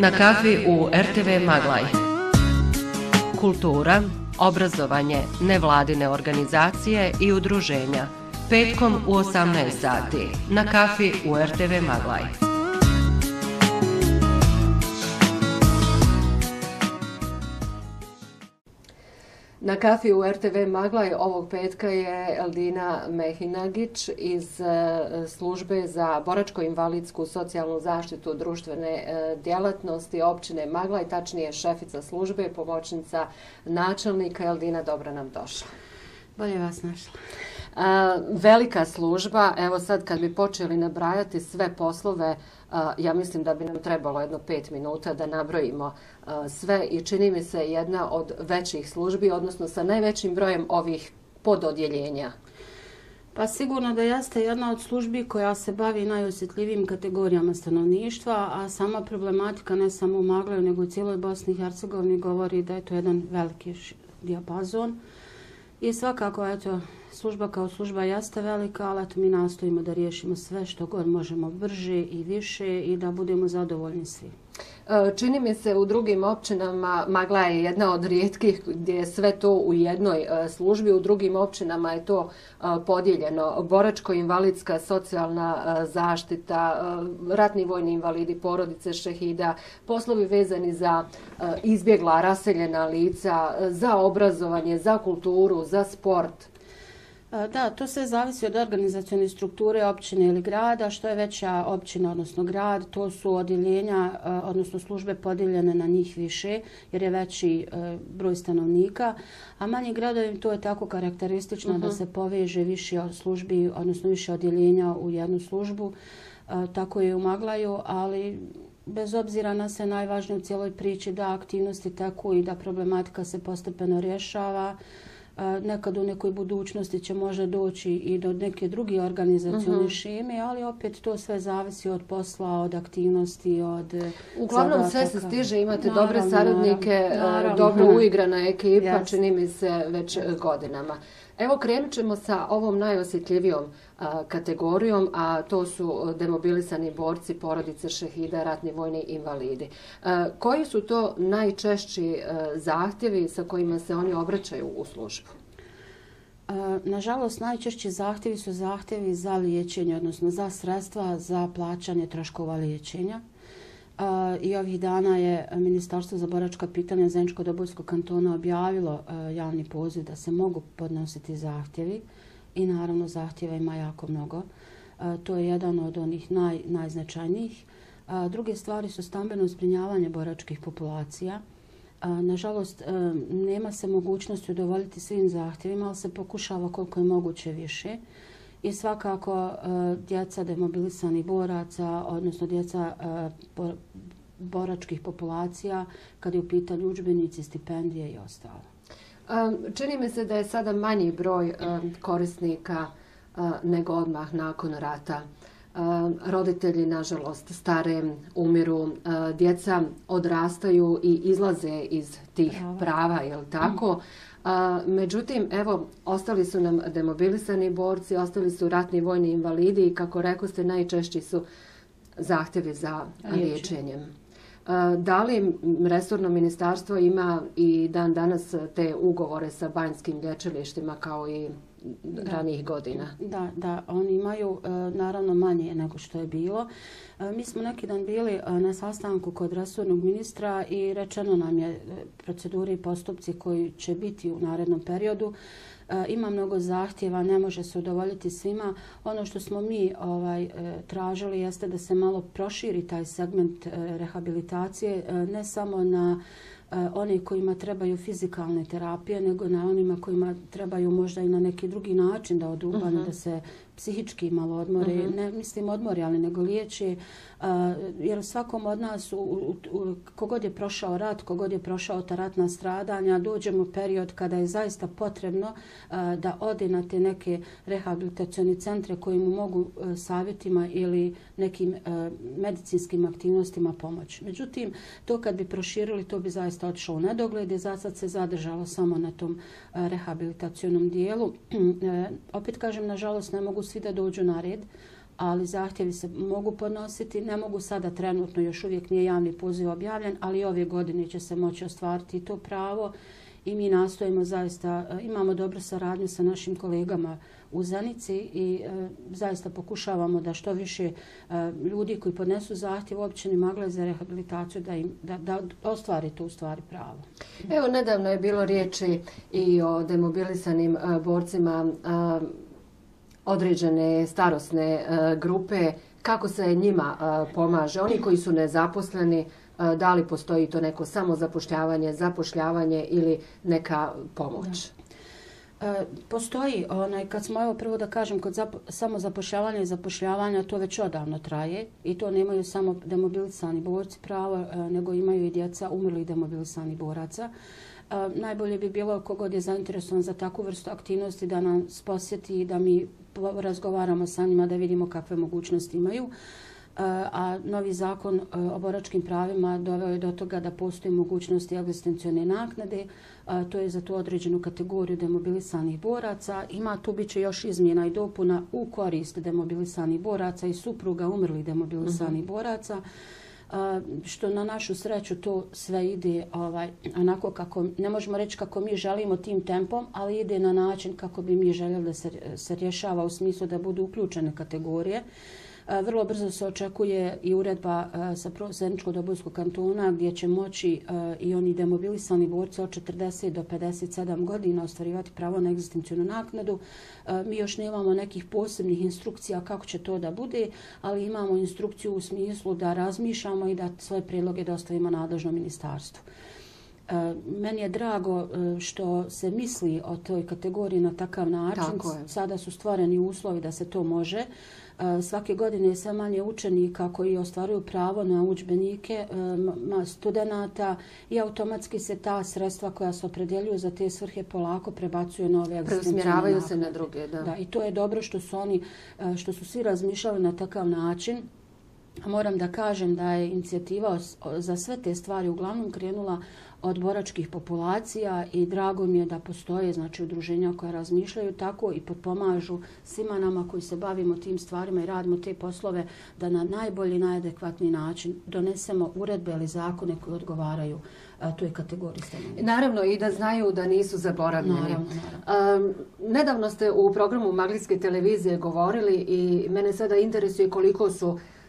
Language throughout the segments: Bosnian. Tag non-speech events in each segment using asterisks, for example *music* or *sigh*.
Na kafi u RTV Maglaj. Kultura, obrazovanje, nevladine organizacije i udruženja. Petkom u 18 sati. Na kafi u RTV Maglaj. Na kafi u RTV Maglaj ovog petka je Eldina Mehinagić iz e, službe za boračko-invalidsku socijalnu zaštitu društvene e, djelatnosti općine Maglaj, tačnije šefica službe, pomoćnica načelnika. Eldina, dobro nam došla. Bolje vas našla. Velika služba, evo sad kad bi počeli nabrajati sve poslove, ja mislim da bi nam trebalo jedno pet minuta da nabrojimo sve i čini mi se jedna od većih službi, odnosno sa najvećim brojem ovih pododjeljenja. Pa sigurno da jeste jedna od službi koja se bavi najosjetljivim kategorijama stanovništva, a sama problematika ne samo u Maglaju, nego u cijeloj Bosni i Hercegovini govori da je to jedan veliki dijapazon. I svakako, eto, služba kao služba jeste velika, ali eto, mi nastojimo da riješimo sve što god možemo brže i više i da budemo zadovoljni svi. E, čini mi se u drugim općinama, Magla je jedna od rijetkih gdje je sve to u jednoj e, službi, u drugim općinama je to e, podijeljeno. Boračko-invalidska socijalna zaštita, ratni vojni invalidi, porodice šehida, poslovi vezani za izbjegla raseljena lica, za obrazovanje, za kulturu, za sport. Da, to sve zavisi od organizacijone strukture općine ili grada. Što je veća općina, odnosno grad, to su odjeljenja, odnosno službe podijeljene na njih više, jer je veći broj stanovnika. A manji gradovi, to je tako karakteristično uh -huh. da mhm. se poveže više službi, odnosno više odjeljenja u jednu službu. Tako je u Maglaju, ali bez obzira na sve najvažnije u cijeloj priči da aktivnosti teku i da problematika se postepeno rješava nekad u nekoj budućnosti će možda doći i do neke druge organizacijone uh mhm. -huh. šeme, ali opet to sve zavisi od posla, od aktivnosti, od Uglavnom zadataka. sve se stiže, imate naravno, dobre saradnike, naravno, dobro uigrana ekipa, yes. čini mi se već yes. godinama. Evo krenut ćemo sa ovom najosjetljivijom a, kategorijom, a to su demobilisani borci, porodice šehida, ratni vojni invalidi. A, koji su to najčešći a, zahtjevi sa kojima se oni obraćaju u službu? Nažalost, najčešći zahtjevi su zahtjevi za liječenje, odnosno za sredstva za plaćanje troškova liječenja. I ovih dana je Ministarstvo za boračka pitanja Zenčko-Dobojskog kantona objavilo e, javni poziv da se mogu podnositi zahtjevi i naravno zahtjeva ima jako mnogo. E, to je jedan od onih naj, najznačajnijih. E, druge stvari su stambeno zbrinjavanje boračkih populacija. Nažalost, nema se mogućnosti udovoljiti svim zahtjevima, ali se pokušava koliko je moguće više i svakako uh, djeca demobilisanih boraca, odnosno djeca uh, boračkih populacija, kad je u pitanju učbenici, stipendije i ostalo. Um, čini mi se da je sada manji broj korisnika nego odmah nakon rata. Roditelji, nažalost, stare, umiru, djeca odrastaju i izlaze iz tih prava, prava je li tako? Mm. A, međutim, evo, ostali su nam demobilisani borci, ostali su ratni vojni invalidi i kako rekao ste, najčešći su zahtjevi za liječenjem. Da li resorno ministarstvo ima i dan danas te ugovore sa banjskim lječilištima kao i da, ranijih godina. Da, da, oni imaju e, naravno manje nego što je bilo. E, mi smo neki dan bili e, na sastanku kod resornog ministra i rečeno nam je proceduri i postupci koji će biti u narednom periodu. Ima mnogo zahtjeva, ne može se udovoljiti svima. Ono što smo mi ovaj tražili jeste da se malo proširi taj segment rehabilitacije, ne samo na oni kojima trebaju fizikalne terapije, nego na onima kojima trebaju možda i na neki drugi način da odubane, uh mhm. -huh. da se psihički malo odmore, uh mhm. -huh. ne mislim odmori, ali nego liječe, jer svakom od nas, u, u, u, kogod je prošao rat, kogod je prošao ta ratna stradanja, dođemo period kada je zaista potrebno a, da ode na te neke rehabilitacioni centre koji mu mogu a, savjetima ili nekim a, medicinskim aktivnostima pomoći. Međutim, to kad bi proširili, to bi zaista otišlo u nedogled i za sad se zadržalo samo na tom e, rehabilitacionom dijelu. Opet kažem, nažalost, ne mogu svi da dođu na red, ali zahtjevi se mogu podnositi. Ne mogu sada trenutno, još uvijek nije javni poziv objavljen, ali ove godine će se moći ostvariti to pravo i mi nastojimo zaista, e, imamo dobru saradnju sa našim kolegama u Zanici i e, zaista pokušavamo da što više e, ljudi koji podnesu zahtjev općini magle za rehabilitaciju da, im, da, da ostvari to u stvari pravo. Evo, nedavno je bilo riječi i o demobilisanim e, borcima e, određene starosne e, grupe. Kako se njima e, pomaže? Oni koji su nezaposleni, e, da li postoji to neko samozapošljavanje, zapošljavanje ili neka pomoć? Postoji, onaj, kad smo, evo prvo da kažem, kod samozapošljavanja i zapošljavanja, to već odavno traje i to nemaju samo demobilisani borci pravo, nego imaju i djeca umrlih demobilisani boraca. Uh, najbolje bi bilo kogod je zainteresovan za takvu vrstu aktivnosti da nam posjeti i da mi razgovaramo sa njima da vidimo kakve mogućnosti imaju. A novi zakon e, o boračkim pravima doveo je do toga da postoji mogućnosti egzistencijone naknade, to je za tu određenu kategoriju demobilisanih boraca. Ima tu biće još izmjena i dopuna u korist demobilisanih boraca i supruga umrlih demobilisanih mm -hmm. boraca što na našu sreću to sve ide ovaj onako kako ne možemo reći kako mi želimo tim tempom, ali ide na način kako bi mi željeli da se, se rješava u smislu da budu uključene kategorije. Vrlo brzo se očekuje i uredba sa Zeničkog dobojskog kantona gdje će moći i oni demobilisani borci od 40 do 57 godina ostvarivati pravo na egzistencijnu naknadu. Mi još nemamo nekih posebnih instrukcija kako će to da bude, ali imamo instrukciju u smislu da razmišljamo i da svoje predloge dostavimo nadležnom ministarstvu. Meni je drago što se misli o toj kategoriji na takav način. Sada su stvoreni uslovi da se to može. Svake godine je sve manje učenika koji ostvaruju pravo na učbenike studenta i automatski se ta sredstva koja se opredjeljuju za te svrhe polako prebacuju na ove Preusmjeravaju se na druge, da. da. I to je dobro što su oni, što su svi razmišljali na takav način. Moram da kažem da je inicijativa za sve te stvari uglavnom krenula od boračkih populacija i drago mi je da postoje znači udruženja koja razmišljaju tako i potpomažu svima nama koji se bavimo tim stvarima i radimo te poslove da na najbolji, najadekvatni način donesemo uredbe ili zakone koji odgovaraju a, toj kategoriji stanovnika. Naravno i da znaju da nisu zaboravljeni. Naravno, naravno. Um, nedavno ste u programu Maglijske televizije govorili i mene sada interesuje koliko su E,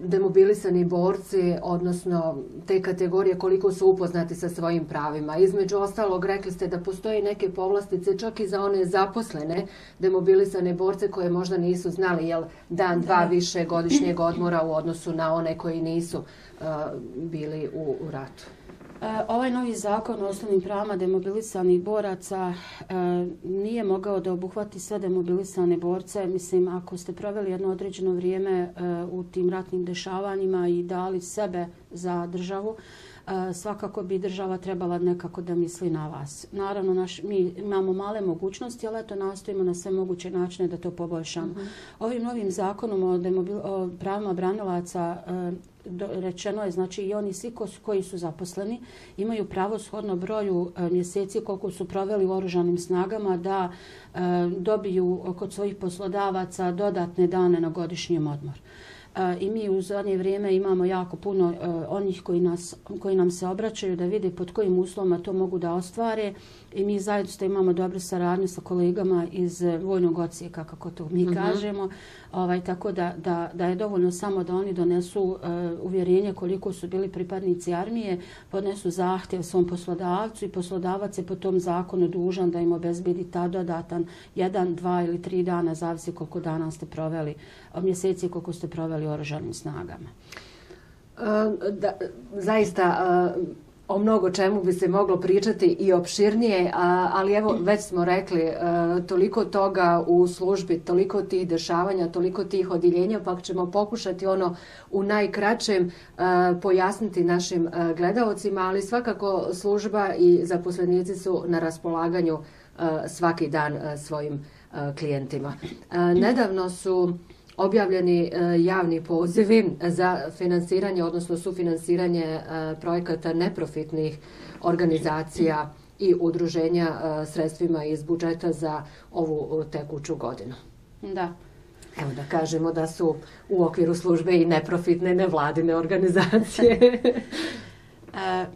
demobilisani borci, odnosno te kategorije koliko su upoznati sa svojim pravima. Između ostalog, rekli ste da postoje neke povlastice čak i za one zaposlene demobilisane borce koje možda nisu znali jel dan, dva više godišnjeg odmora u odnosu na one koji nisu uh, bili u, u ratu. E, ovaj novi zakon o osnovnim pravama demobilisanih boraca e, nije mogao da obuhvati sve demobilisane borce. Mislim, ako ste proveli jedno određeno vrijeme e, u tim ratnim dešavanjima i dali sebe za državu, svakako bi država trebala nekako da misli na vas. Naravno, naš, mi imamo male mogućnosti, ali eto nastojimo na sve moguće načine da to poboljšamo. Mm -hmm. Ovim novim zakonom o, demobil, o pravima branilaca rečeno je, znači i oni svi ko, koji su zaposleni imaju pravo shodno broju e, mjeseci koliko su proveli u oružanim snagama da e, dobiju kod svojih poslodavaca dodatne dane na godišnjem odmor. E, I mi u zadnje vrijeme imamo jako puno e, onih koji, nas, koji nam se obraćaju da vide pod kojim uslovima to mogu da ostvare i mi zajedno imamo dobru saradnju sa kolegama iz vojnog ocijeka, kako to mi uh mhm. -huh. kažemo, ovaj, tako da, da, da je dovoljno samo da oni donesu uh, uvjerenje koliko su bili pripadnici armije, podnesu zahtjev svom poslodavcu i poslodavac je po tom zakonu dužan da im obezbedi ta dodatan jedan, dva ili tri dana, zavisi koliko dana ste proveli, mjeseci koliko ste proveli oružanim snagama. Da, zaista, o mnogo čemu bi se moglo pričati i opširnije, ali evo već smo rekli e, toliko toga u službi, toliko tih dešavanja, toliko tih odiljenja, pa ćemo pokušati ono u najkraćem e, pojasniti našim e, gledalcima, ali svakako služba i zaposlenici su na raspolaganju e, svaki dan e, svojim e, klijentima. Nedavno su objavljeni e, javni pozivi za finansiranje, odnosno sufinansiranje e, projekata neprofitnih organizacija i udruženja e, sredstvima iz budžeta za ovu tekuću godinu. Da. Evo da kažemo da su u okviru službe i neprofitne, nevladine organizacije. *laughs* *laughs* e,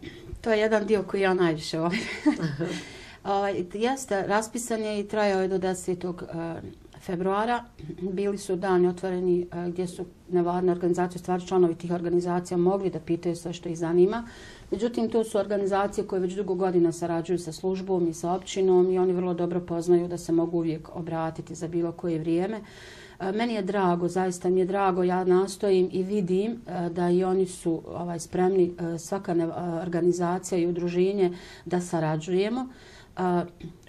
to je jedan dio koji ja najviše volim. *laughs* Ovaj, jeste, raspisan je i trajao je do 10. Uh, februara. Bili su dani otvoreni e, gdje su nevladne organizacije, stvari članovi tih organizacija mogli da pitaju sve što ih zanima. Međutim, to su organizacije koje već dugo godina sarađuju sa službom i sa općinom i oni vrlo dobro poznaju da se mogu uvijek obratiti za bilo koje vrijeme. E, meni je drago, zaista mi je drago, ja nastojim i vidim e, da i oni su ovaj spremni, svaka organizacija i udruženje da sarađujemo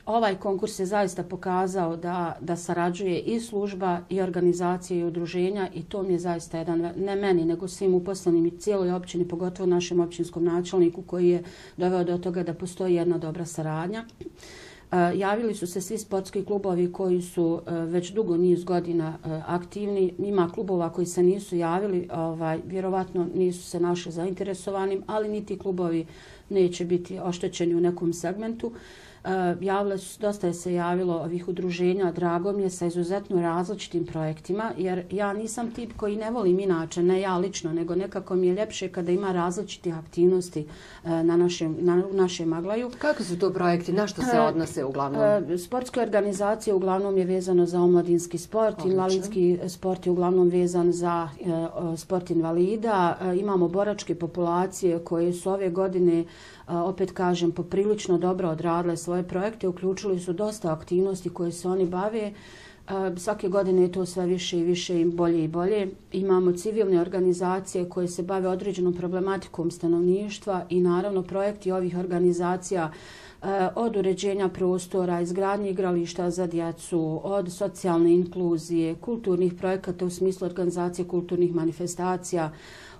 ovaj konkurs je zaista pokazao da, da sarađuje i služba i organizacije i udruženja i to mi je zaista jedan, ne meni, nego svim uposlenim i cijeloj općini, pogotovo našem općinskom načelniku koji je doveo do toga da postoji jedna dobra saradnja. E, javili su se svi sportski klubovi koji su e, već dugo niz godina e, aktivni. Ima klubova koji se nisu javili, ovaj, vjerovatno nisu se našli zainteresovanim, ali niti klubovi neće biti oštećeni u nekom segmentu. Uh, javile su, dosta je se javilo ovih udruženja, drago mi je, sa izuzetno različitim projektima, jer ja nisam tip koji ne volim inače, ne ja lično, nego nekako mi je ljepše kada ima različite aktivnosti eh, na našem, na, našem Maglaju. Kako su to projekti? Na što se eh, odnose uglavnom? Sportske organizacije uglavnom je vezano za omladinski sport, Odlično. invalidski sport je uglavnom vezan za sport invalida. Imamo boračke populacije koje su ove godine opet kažem, poprilično dobro odradile svoje projekte, uključili su dosta aktivnosti koje se oni bave. Svake godine je to sve više i više i bolje i bolje. Imamo civilne organizacije koje se bave određenom problematikom stanovništva i naravno projekti ovih organizacija od uređenja prostora, izgradnje igrališta za djecu, od socijalne inkluzije, kulturnih projekata u smislu organizacije kulturnih manifestacija,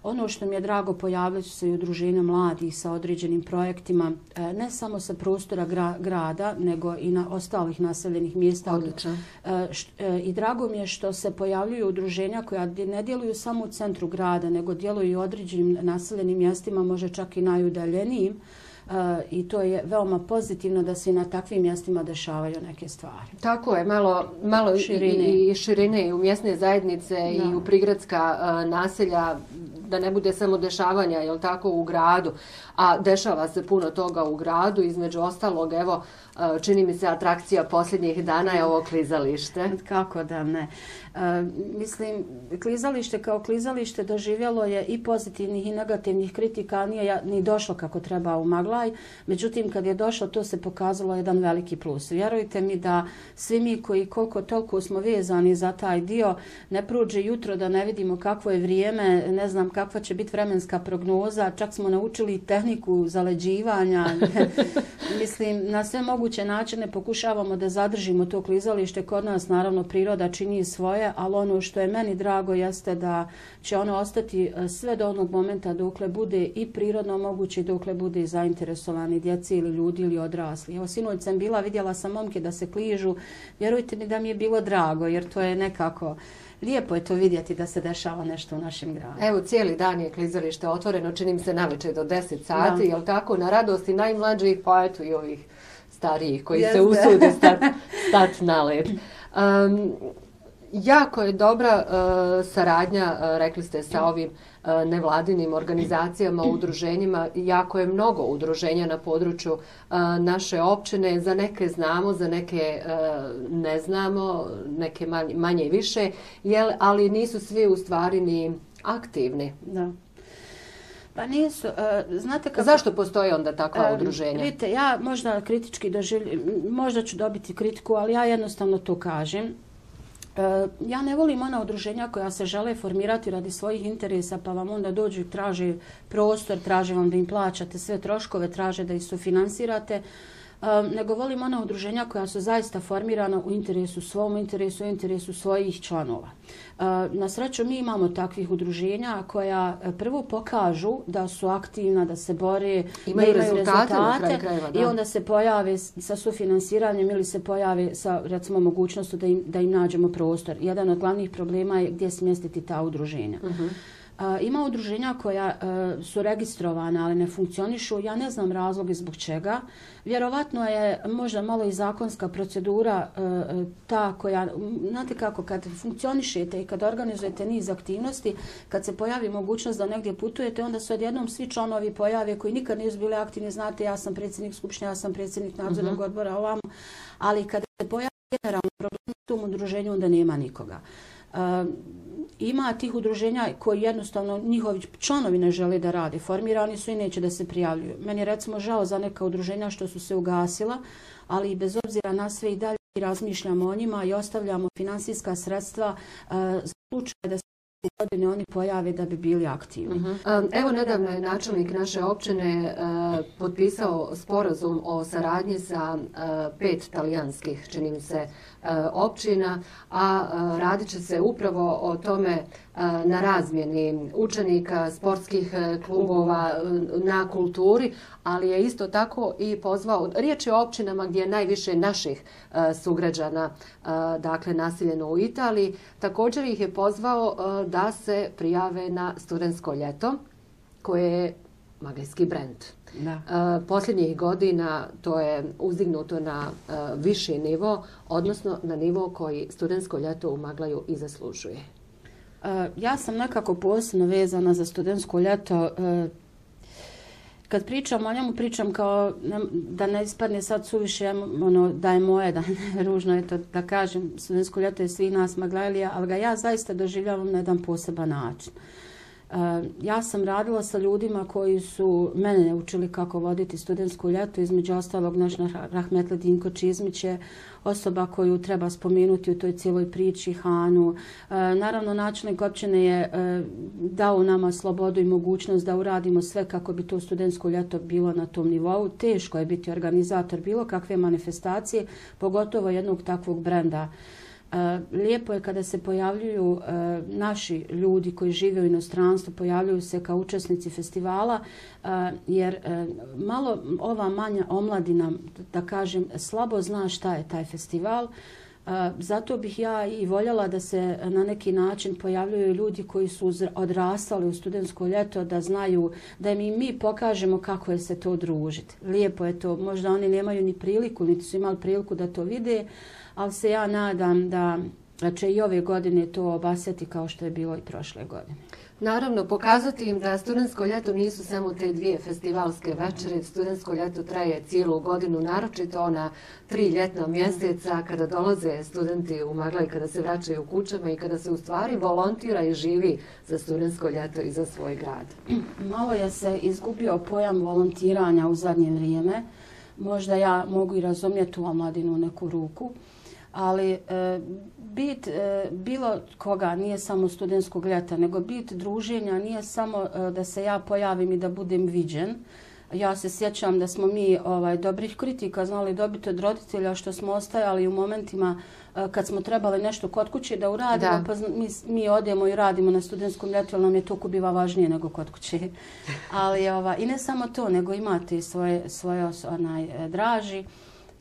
Ono što mi je drago, pojavili su se i udruženja mladih sa određenim projektima, e, ne samo sa prostora gra, grada, nego i na ostalih naseljenih mjesta. Odlično. E, e, I drago mi je što se pojavljuju udruženja koja ne djeluju samo u centru grada, nego djeluju i u određenim naseljenim mjestima, može čak i najudaljenijim. Uh, i to je veoma pozitivno da se na takvim mjestima dešavaju neke stvari. Tako je, malo, malo širine. I, i širine i u mjesne zajednice da. i u prigradska uh, naselja da ne bude samo dešavanja, jel tako, u gradu, a dešava se puno toga u gradu, između ostalog, evo, e, Eh, čini mi se atrakcija posljednjih dana je ovo klizalište. Kako da ne. E, mislim, klizalište kao klizalište doživjelo je i pozitivnih i negativnih kritika, nije ni došlo kako treba u Maglaj, međutim, kad je došlo, to se pokazalo jedan veliki plus. Vjerujte mi da svi mi koji koliko toliko smo vezani za taj dio, ne pruđe jutro da ne vidimo kakvo je vrijeme, ne znam kakva će biti vremenska prognoza, čak smo naučili tehniku zaleđivanja. *laughs* Mislim, na sve moguće načine pokušavamo da zadržimo to klizalište. Kod nas, naravno, priroda čini svoje, ali ono što je meni drago jeste da će ono ostati e, sve do onog momenta dokle bude i prirodno moguće, dokle bude i zainteresovani djeci ili ljudi ili odrasli. Evo, sinoć sam bila, vidjela sam momke da se kližu. Vjerujte mi da mi je bilo drago, jer to je nekako lijepo je to vidjeti da se dešava nešto u našem gradu. Evo, cijeli dan je klizalište otvoreno, činim se na večer do 10 sati, je li tako, na radosti najmlađih, pa eto i ovih starijih koji Jeste. se usude stat, *laughs* stat na led. Um, jako je dobra uh, saradnja, uh, rekli ste, sa ovim uh, nevladinim organizacijama, udruženjima. Jako je mnogo udruženja na području uh, naše općine. Za neke znamo, za neke uh, ne znamo, neke manje, manje i više, jel, ali nisu svi u stvari ni aktivni. Da. Pa nisu, uh, znate kako... Zašto postoje onda takva uh, udruženja? Vidite, ja možda kritički doživljam, možda ću dobiti kritiku, ali ja jednostavno to kažem. E, ja ne volim ona udruženja koja se žele formirati radi svojih interesa, pa vam onda dođu i traže prostor, traže vam da im plaćate sve troškove, traže da ih sufinansirate. Um, nego volim ona udruženja koja su zaista formirana u interesu svom interesu, u interesu svojih članova. Uh, na sreću mi imamo takvih udruženja koja e, prvo pokažu da su aktivna, da se bore, imaju, imaju rezultate, rezultate krajeva, i onda se pojave sa sufinansiranjem ili se pojave sa recimo mogućnostu da im, da im nađemo prostor. Jedan od glavnih problema je gdje smjestiti ta udruženja. Uh -huh. Ima udruženja koja su registrovana, ali ne funkcionišu. Ja ne znam razloge zbog čega. Vjerovatno je možda malo i zakonska procedura ta koja, znate kako, kad funkcionišete i kad organizujete niz aktivnosti, kad se pojavi mogućnost da negdje putujete, onda su odjednom svi članovi pojave koji nikad nisu bili aktivni. Znate, ja sam predsjednik Skupšnja, ja sam predsjednik nadzornog uh mhm. -huh. odbora ovam, ali kada se pojavi generalno problem u tom udruženju, onda nema nikoga. Ima tih udruženja koji jednostavno njihovi članovi ne žele da rade. Formirani su i neće da se prijavljuju. Meni je recimo žao za neka udruženja što su se ugasila, ali bez obzira na sve i dalje razmišljamo o njima i ostavljamo finansijska sredstva eh, za slučaj da se godine oni pojave da bi bili aktivni. Uh mhm. -huh. Evo nedavno je načelnik naše općine uh, potpisao sporazum o saradnji sa uh, pet talijanskih, čini mi se, uh, općina, a uh, radit će se upravo o tome uh, na razmjeni učenika, sportskih klubova, na kulturi, ali je isto tako i pozvao, riječ je o općinama gdje je najviše naših uh, sugrađana, uh, dakle, nasiljeno u Italiji, također ih je pozvao uh, da se prijave na studentsko ljeto, koje je magijski brend. Da. Uh, posljednjih godina to je uzdignuto na uh, viši nivo, odnosno na nivo koji studentsko ljeto u Maglaju i zaslužuje. Uh, ja sam nekako posebno vezana za studentsko ljeto. Kad pričam o njemu, pričam kao ne, da ne ispadne sad suviše ono, da je moje, da ne *laughs* ružno je to da kažem, studentsko ljeto je svih nas Maglajlija, ali ga ja zaista doživljavam na jedan poseban način. Uh, Eh, ja sam radila sa ljudima koji su mene učili kako voditi studentsko ljeto, između ostalog naš Rahmetli Dinko Čizmić je osoba koju treba spomenuti u toj cijeloj priči Hanu. Eh, naravno, načelnik općine je eh, dao nama slobodu i mogućnost da uradimo sve kako bi to studentsko ljeto bilo na tom nivou. Teško je biti organizator bilo kakve manifestacije, pogotovo jednog takvog brenda. E, lijepo je kada se pojavljuju e, naši ljudi koji žive u inostranstvu, pojavljuju se kao učesnici festivala, e, jer malo ova manja omladina, da kažem, slabo zna šta je taj festival, Zato bih ja i voljela da se na neki način pojavljuju ljudi koji su odrastali u studentsko ljeto, da znaju, da im mi pokažemo kako je se to družiti. Lijepo je to, možda oni nemaju ni priliku, niti su imali priliku da to vide, ali se ja nadam da će i ove godine to obasjeti kao što je bilo i prošle godine. Naravno, pokazati im da studentsko ljeto nisu samo te dvije festivalske večere. Studentsko ljeto traje cijelu godinu, naročito ona tri ljetna mjeseca kada dolaze studenti u Magla i kada se vraćaju u kućama i kada se u stvari volontira i živi za studentsko ljeto i za svoj grad. *clears throat* Malo je se izgubio pojam volontiranja u zadnje vrijeme. Možda ja mogu i razumjeti u omladinu neku ruku ali e, bit e, bilo koga nije samo studentskog ljeta, nego bit druženja nije samo e, da se ja pojavim i da budem viđen. Ja se sjećam da smo mi ovaj dobrih kritika znali dobiti od roditelja što smo ostajali u momentima e, kad smo trebali nešto kod kuće da uradimo, da. pa mi, mi odemo i radimo na studentskom ljetu, ali nam je to kubiva važnije nego kod kuće. *laughs* ali ova, i ne samo to, nego imate svoje, svoje onaj, e, draži.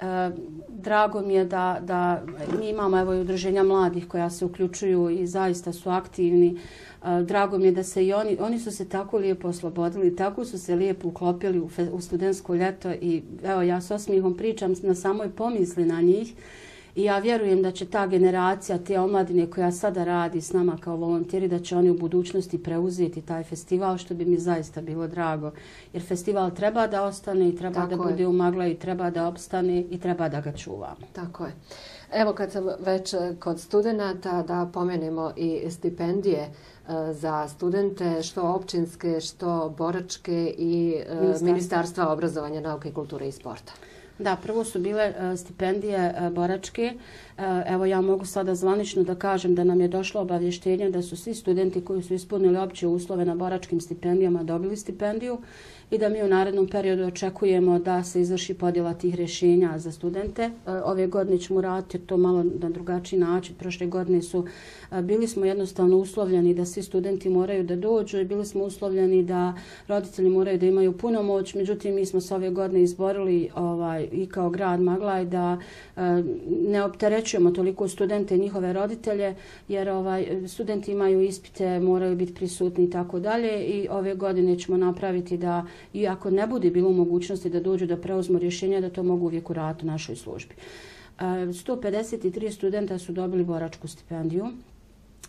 E, drago mi je da, da mi imamo evo i udruženja mladih koja se uključuju i zaista su aktivni. E, drago mi je da se i oni, oni su se tako lijepo oslobodili, tako su se lijepo uklopili u, u studentsko ljeto i evo ja s osmihom pričam na samoj pomisli na njih. I ja vjerujem da će ta generacija, te omladine koja sada radi s nama kao volonteri, da će oni u budućnosti preuzeti taj festival, što bi mi zaista bilo drago. Jer festival treba da ostane i treba Tako da je. bude umagla i treba da opstane i treba da ga čuvamo. Tako je. Evo kad sam već kod studenta, da pomenemo i stipendije e, za studente, što općinske, što boračke i e, Ministarstva, Ministarstva obrazovanja, nauke, kulture i sporta. Da, prvo su bile e, stipendije e, boračke. E, evo ja mogu sada zvanično da kažem da nam je došlo obavještenje da su svi studenti koji su ispunili opće uslove na boračkim stipendijama dobili stipendiju i da mi u narednom periodu očekujemo da se izvrši podjela tih rješenja za studente. E, ove godine ćemo raditi to malo na drugačiji način. Prošle godine su e, bili smo jednostavno uslovljeni da svi studenti moraju da dođu i bili smo uslovljeni da roditelji moraju da imaju puno moć. Međutim, mi smo se ove godine izborili ovaj, i kao grad Maglaj da e, ne opterećujemo toliko studente i njihove roditelje jer ovaj studenti imaju ispite, moraju biti prisutni i tako dalje i ove godine ćemo napraviti da iako ne bude bilo mogućnosti da dođu da preuzmu rješenja da to mogu uvijek uraditi u našoj službi. 153 studenta su dobili boračku stipendiju.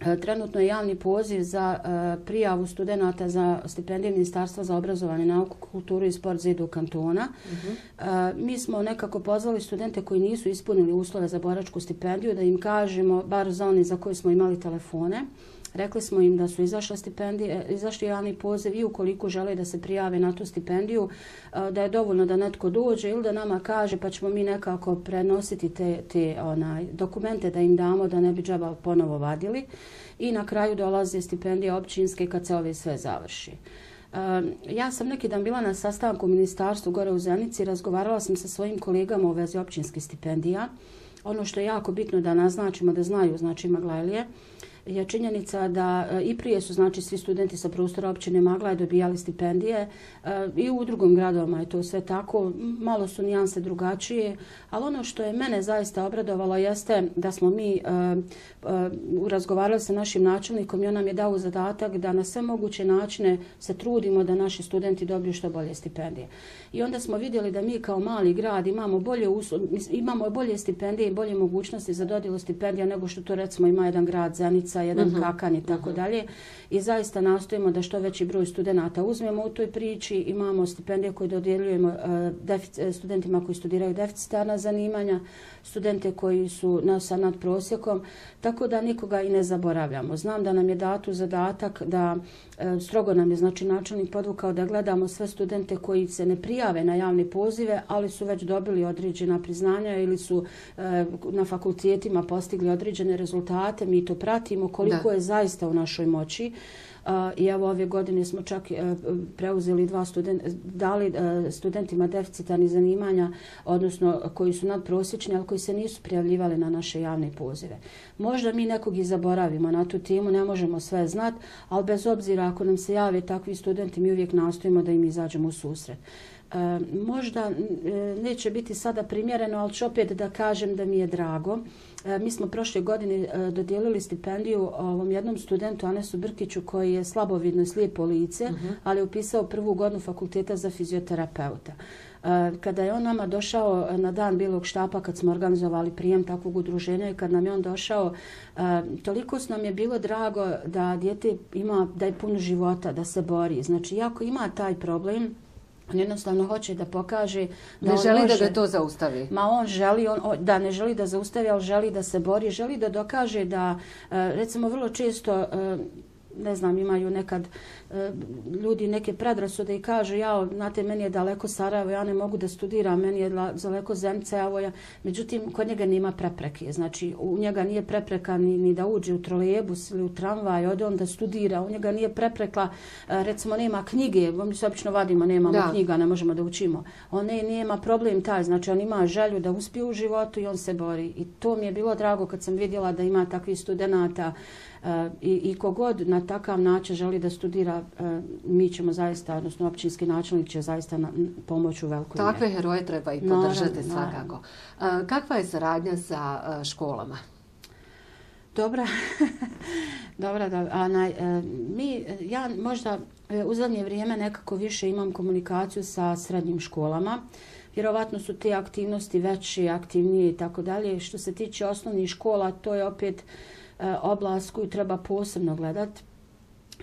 E, trenutno je javni poziv za e, prijavu studenta za stipendije Ministarstva za obrazovanje, nauku, kulturu i sport za idu kantona. Uh mhm. -huh. E, mi smo nekako pozvali studente koji nisu ispunili uslove za boračku stipendiju da im kažemo, bar za oni za koje smo imali telefone, Rekli smo im da su izašle stipendije, e, izašli javni poziv i ukoliko žele da se prijave na tu stipendiju, e, da je dovoljno da netko dođe ili da nama kaže pa ćemo mi nekako prenositi te, te onaj, dokumente da im damo da ne bi džaba ponovo vadili. I na kraju dolaze stipendije općinske kad se ove sve završi. E, ja sam neki dan bila na sastanku u ministarstvu gore u Zenici, razgovarala sam sa svojim kolegama u vezi općinskih stipendija. Ono što je jako bitno da naznačimo, da znaju, znači Maglajlije, je činjenica da e, i prije su znači svi studenti sa prostora općine Magla dobijali stipendije e, i u drugom gradovima je to sve tako, malo su nijanse drugačije, ali ono što je mene zaista obradovalo jeste da smo mi uh, razgovarali sa našim načelnikom i on nam je dao zadatak da na sve moguće načine se trudimo da naši studenti dobiju što bolje stipendije. I onda smo vidjeli da mi kao mali grad imamo bolje, imamo bolje stipendije i bolje mogućnosti za dodjelu stipendija nego što to recimo ima jedan grad Zenica Loznica, jedan uh mhm. -huh. Kakan i tako uh mhm. -huh. dalje. I zaista nastojimo da što veći broj studenta uzmemo u toj priči. Imamo stipendije koje dodjeljujemo uh, studentima koji studiraju deficitarna zanimanja, studente koji su na, sa nad prosjekom, tako da nikoga i ne zaboravljamo. Znam da nam je datu zadatak da uh, strogo nam je znači načelnik podvukao da gledamo sve studente koji se ne prijave na javne pozive, ali su već dobili određena priznanja ili su uh, na fakultetima postigli određene rezultate. Mi to pratimo vidimo koliko da. je zaista u našoj moći. Uh, I evo ove godine smo čak uh, preuzeli dva studenta, dali uh, studentima deficitarnih zanimanja, odnosno koji su nadprosječni, ali koji se nisu prijavljivali na naše javne pozive. Možda mi nekog i zaboravimo na tu temu, ne možemo sve znat, ali bez obzira ako nam se jave takvi studenti, mi uvijek nastojimo da im izađemo u susret. Uh, možda uh, neće biti sada primjereno, ali ću opet da kažem da mi je drago. E, mi smo prošle godine e, dodijelili stipendiju ovom jednom studentu Anesu Brkiću koji je slabovidno i slijepo lice, uh mhm. -huh. ali je upisao prvu godinu fakulteta za fizioterapeuta. E, kada je on nama došao na dan bilog štapa kad smo organizovali prijem takvog udruženja i kad nam je on došao, toliko s nam je bilo drago da dijete ima, da je puno života, da se bori. Znači, jako ima taj problem, On jednostavno hoće da pokaže da ne želi može, da ga to zaustavi. Ma on želi on, da ne želi da zaustavi, ali želi da se bori, želi da dokaže da e, recimo vrlo često e, ne znam, imaju nekad ljudi neke predrasude i kažu ja, znate, meni je daleko Sarajevo, ja ne mogu da studiram, meni je daleko Zemce, evo ja. Međutim, kod njega nema prepreke. Znači, u njega nije prepreka ni, ni da uđe u trolejebus ili u tramvaj, ode on da studira. U njega nije prepreka, e, recimo, nema knjige, mi se obično vadimo, nemamo da. knjiga, ne možemo da učimo. On ne, nema problem taj, znači, on ima želju da uspije u životu i on se bori. I to mi je bilo drago kad sam vidjela da ima takvi studenta i, i kogod na takav način želi da studira, e, mi ćemo zaista, odnosno općinski načelnik će zaista na, pomoći u velikoj Takve heroje treba i podržati naravno, svakako. Naravno. Kakva je saradnja sa e, školama? Dobra. *laughs* Dobra, da. A naj, e, mi, ja možda u zadnje vrijeme nekako više imam komunikaciju sa srednjim školama. Vjerovatno su te aktivnosti veće, aktivnije i tako dalje. Što se tiče osnovnih škola, to je opet E, oblast koju treba posebno gledati.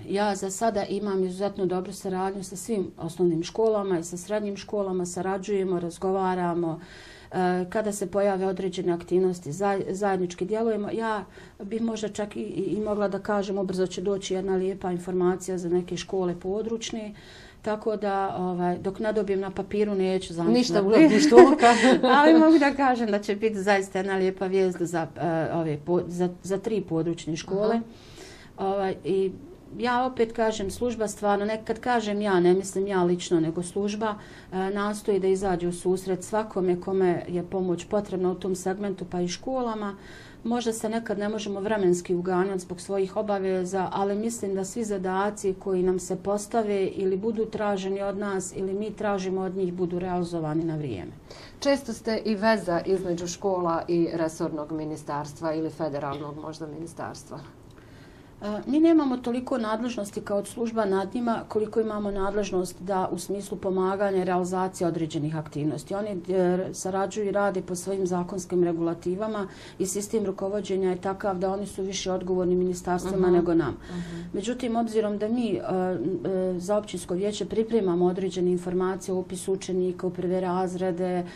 Ja za sada imam izuzetno dobru saradnju sa svim osnovnim školama i sa srednjim školama, sarađujemo, razgovaramo, e, kada se pojave određene aktivnosti, zajednički djelujemo. Ja bi možda čak i, i mogla da kažem, ubrzo će doći jedna lijepa informacija za neke škole područne, Tako da, ovaj, dok ne dobijem na papiru, neću znam. Ništa u štuka. *laughs* Ali mogu da kažem da će biti zaista jedna lijepa vijest za, uh, ove, po, za, za tri područne škole. Aha. Ovaj, I ja opet kažem, služba stvarno, nekad kažem ja, ne mislim ja lično, nego služba e, nastoji da izađe u susret svakome kome je pomoć potrebna u tom segmentu, pa i školama. Možda se nekad ne možemo vremenski uganjati zbog svojih obaveza, ali mislim da svi zadaci koji nam se postave ili budu traženi od nas ili mi tražimo od njih budu realizovani na vrijeme. Često ste i veza između škola i resornog ministarstva ili federalnog možda ministarstva. Mi nemamo toliko nadležnosti kao služba nad njima koliko imamo nadležnost da u smislu pomaganja realizacije određenih aktivnosti. Oni e, sarađuju i rade po svojim zakonskim regulativama i sistem rukovodđenja je takav da oni su više odgovorni ministarstvima uh mhm. -huh. nego nam. Uh mhm. -huh. Međutim, obzirom da mi uh, uh, za općinsko vijeće pripremamo određene informacije o upisu učenika u prve razrede,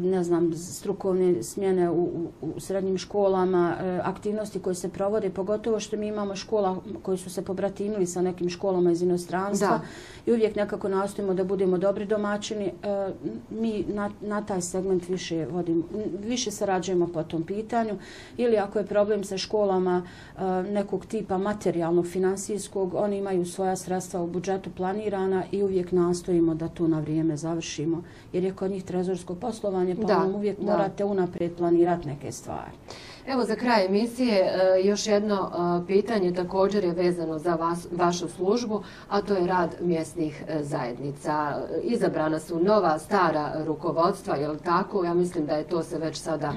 ne znam, strukovne smjene u, u, u srednjim školama, aktivnosti koje se provode, pogotovo što mi imamo imamo škola koji su se pobratimili sa nekim školama iz inostranstva da. i uvijek nekako nastojimo da budemo dobri domaćini. E, mi na, na taj segment više vodimo, više sarađujemo po tom pitanju ili ako je problem sa školama e, nekog tipa materijalnog, finansijskog, oni imaju svoja sredstva u budžetu planirana i uvijek nastojimo da to na vrijeme završimo. Jer je kod njih trezorsko poslovanje, pa da, uvijek da. morate unaprijed planirati neke stvari. Evo za kraj emisije e, još jedno e, pitanje također je vezano za vas, vašu službu, a to je rad mjesnih e, zajednica. Izabrana su nova, stara rukovodstva, je li tako? Ja mislim da je to se već sada...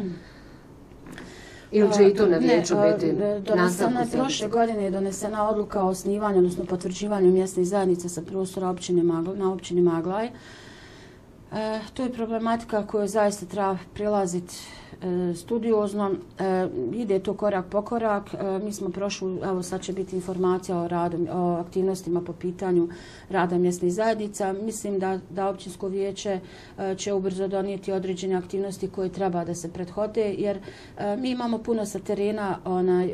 Ili će i to na vijeću biti nastavku sjednice? Prošle godine je donesena odluka o osnivanju, odnosno potvrđivanju mjesnih zajednica sa prostora općine Maglaj, na općini Maglaj. E, to je problematika koju zaista treba prilaziti studiozno, e, ide to korak po korak. E, mi smo prošli, evo sad će biti informacija o, radu, o aktivnostima po pitanju rada mjesnih zajednica. Mislim da, da općinsko vijeće će ubrzo donijeti određene aktivnosti koje treba da se prethode, jer mi imamo puno sa terena ona,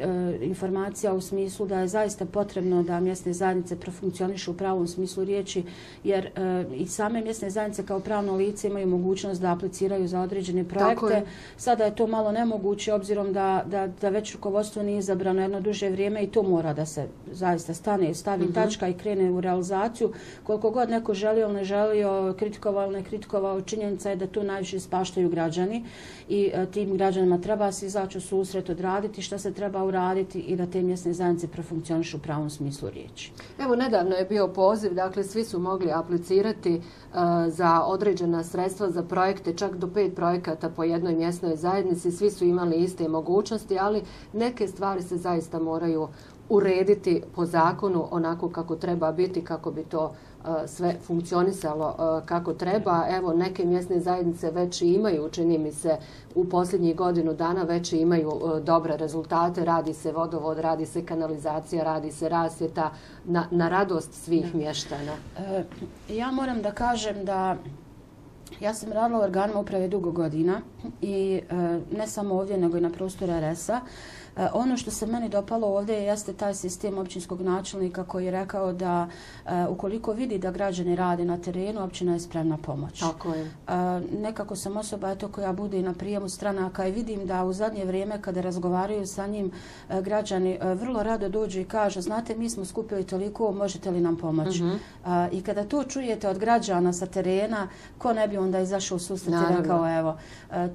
informacija u smislu da je zaista potrebno da mjesne zajednice profunkcionišu u pravom smislu riječi, jer i same mjesne zajednice kao pravno lice imaju mogućnost da apliciraju za određene projekte. Sad sada je to malo nemoguće obzirom da, da, da već rukovodstvo nije izabrano jedno duže vrijeme i to mora da se zaista stane, stavi mm -hmm. tačka i krene u realizaciju. Koliko god neko želio ili ne želio, kritikovao ili ne kritikovao, činjenica je da tu najviše spaštaju građani i a, e, tim građanima treba se izaći u susret, odraditi šta se treba uraditi i da te mjesne zajednice profunkcionišu u pravom smislu riječi. Evo, nedavno je bio poziv, dakle, svi su mogli aplicirati a, e, za određena sredstva za projekte, čak do pet projekata po jednoj mjesnoj zajednici svi su imali iste mogućnosti, ali neke stvari se zaista moraju urediti po zakonu onako kako treba biti, kako bi to uh, sve funkcionisalo uh, kako treba. Evo, neke mjesne zajednice već imaju, čini mi se, u posljednjih godinu dana već imaju uh, dobre rezultate. Radi se vodovod, radi se kanalizacija, radi se rasvjeta na, na radost svih mještana. Ja moram da kažem da Ja sam radila u organima uprave dugo godina i e, ne samo ovdje nego i na prostoru RS-a. E, ono što se meni dopalo ovdje jeste taj sistem općinskog načelnika koji je rekao da e, ukoliko vidi da građani rade na terenu, općina je spremna pomoć. Tako je. E, nekako sam osoba eto, koja bude na prijemu stranaka i vidim da u zadnje vrijeme kada razgovaraju sa njim građani vrlo rado dođu i kažu znate mi smo skupili toliko, možete li nam pomoći? Mm -hmm. I kada to čujete od građana sa terena, ko ne bi onda izašao u susret i rekao evo,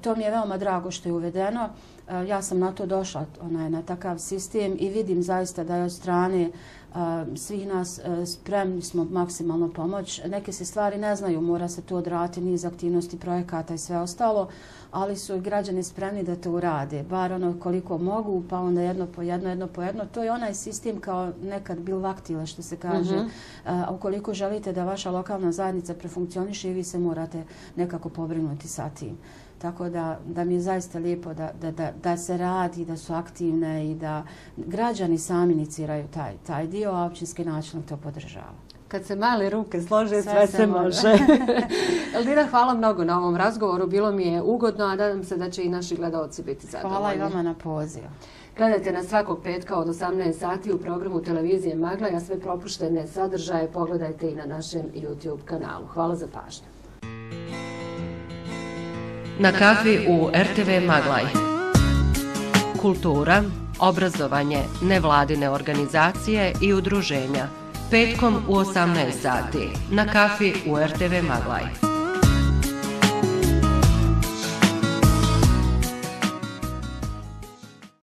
to mi je veoma drago što je uvedeno. Eh, ja sam na to došla onaj, na takav sistem i vidim zaista da je od strane eh, svih nas eh, spremni smo maksimalno pomoć. Neke se stvari ne znaju, mora se to odrati niz aktivnosti, projekata i sve ostalo, ali su građani spremni da to urade, bar ono koliko mogu, pa onda jedno po jedno, jedno po jedno. To je onaj sistem kao nekad bil vaktile, što se kaže. Uh -huh. uh, ukoliko želite da vaša lokalna zajednica prefunkcioniše, vi se morate nekako pobrinuti sa tim. Tako da, da mi je zaista lijepo da, da, da, da se radi, da su aktivne i da građani sami iniciraju taj, taj dio, a općinski načelnik to podržava. Kad se male ruke slože, sve, sve se može. *laughs* Eldina, hvala mnogo na ovom razgovoru. Bilo mi je ugodno, a nadam se da će i naši gledalci biti zadovoljni. Hvala i vama na poziv. Gledajte na svakog petka od 18 sati u programu televizije Magla, a sve propuštene sadržaje pogledajte i na našem YouTube kanalu. Hvala za pažnju na kafi u RTV Maglaj. Kultura, obrazovanje, nevladine organizacije i udruženja. Petkom u 18 sati na kafi u RTV Maglaj.